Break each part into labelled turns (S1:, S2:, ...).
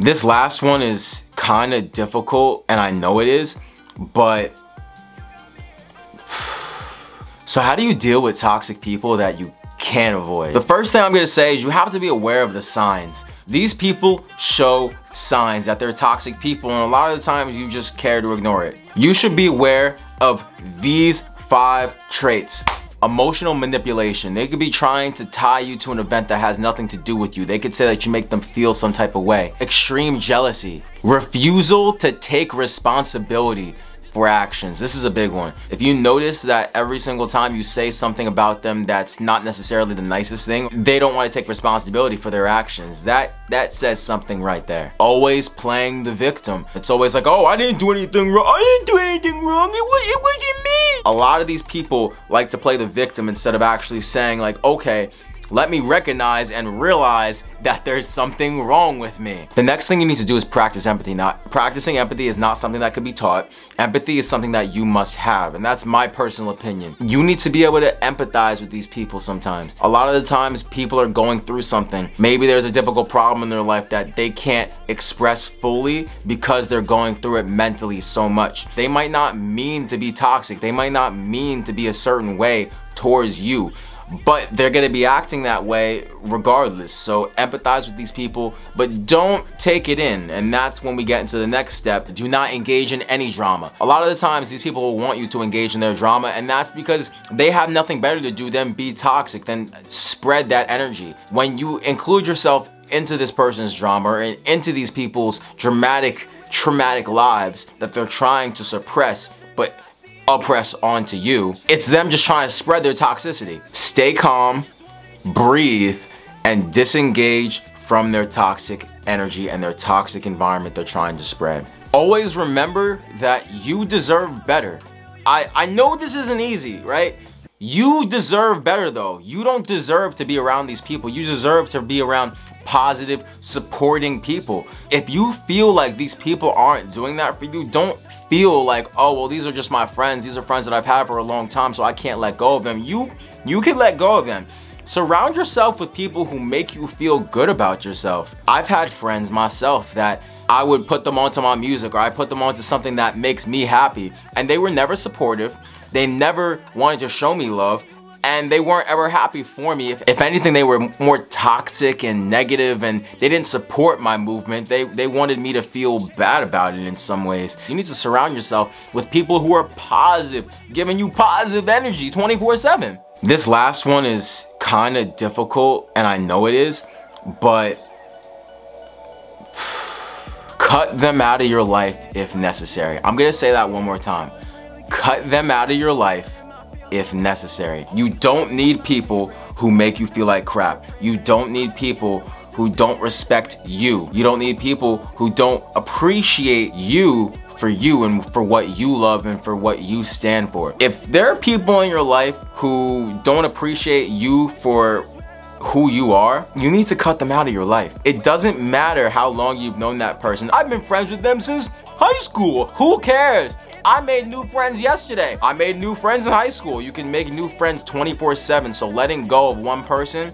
S1: This last one is kind of difficult and I know it is, but so how do you deal with toxic people that you can't avoid? The first thing I'm gonna say is you have to be aware of the signs. These people show signs that they're toxic people and a lot of the times you just care to ignore it. You should be aware of these five traits. Emotional manipulation. They could be trying to tie you to an event that has nothing to do with you. They could say that you make them feel some type of way. Extreme jealousy. Refusal to take responsibility for actions. This is a big one. If you notice that every single time you say something about them that's not necessarily the nicest thing, they don't want to take responsibility for their actions. That that says something right there. Always playing the victim. It's always like, oh, I didn't do anything wrong. I didn't do anything wrong. It, was, it wasn't me. A lot of these people like to play the victim instead of actually saying like, okay, let me recognize and realize that there's something wrong with me. The next thing you need to do is practice empathy. Now, practicing empathy is not something that could be taught. Empathy is something that you must have, and that's my personal opinion. You need to be able to empathize with these people sometimes. A lot of the times, people are going through something. Maybe there's a difficult problem in their life that they can't express fully because they're going through it mentally so much. They might not mean to be toxic. They might not mean to be a certain way towards you but they're gonna be acting that way regardless. So empathize with these people, but don't take it in. And that's when we get into the next step. Do not engage in any drama. A lot of the times these people will want you to engage in their drama and that's because they have nothing better to do than be toxic, than spread that energy. When you include yourself into this person's drama and into these people's dramatic, traumatic lives that they're trying to suppress, but oppress onto you. It's them just trying to spread their toxicity. Stay calm, breathe, and disengage from their toxic energy and their toxic environment they're trying to spread. Always remember that you deserve better. I, I know this isn't easy, right? You deserve better though. You don't deserve to be around these people. You deserve to be around positive, supporting people. If you feel like these people aren't doing that for you, don't feel like, oh, well, these are just my friends. These are friends that I've had for a long time, so I can't let go of them. You, you can let go of them. Surround yourself with people who make you feel good about yourself. I've had friends myself that I would put them onto my music or I put them onto something that makes me happy and they were never supportive. They never wanted to show me love and they weren't ever happy for me. If, if anything, they were more toxic and negative and they didn't support my movement. They, they wanted me to feel bad about it in some ways. You need to surround yourself with people who are positive, giving you positive energy 24 seven. This last one is kind of difficult and I know it is, but cut them out of your life if necessary. I'm gonna say that one more time. Cut them out of your life if necessary. You don't need people who make you feel like crap. You don't need people who don't respect you. You don't need people who don't appreciate you for you and for what you love and for what you stand for. If there are people in your life who don't appreciate you for who you are, you need to cut them out of your life. It doesn't matter how long you've known that person. I've been friends with them since high school. Who cares? I made new friends yesterday. I made new friends in high school. You can make new friends 24 7. So letting go of one person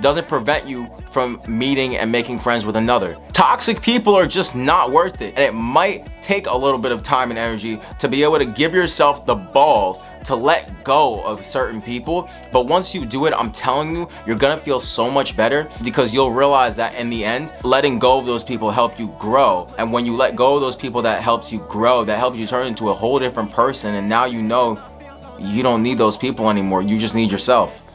S1: doesn't prevent you from meeting and making friends with another. Toxic people are just not worth it. And it might take a little bit of time and energy to be able to give yourself the balls to let go of certain people. But once you do it, I'm telling you, you're gonna feel so much better because you'll realize that in the end, letting go of those people help you grow. And when you let go of those people that helps you grow, that helps you turn into a whole different person. And now you know you don't need those people anymore. You just need yourself.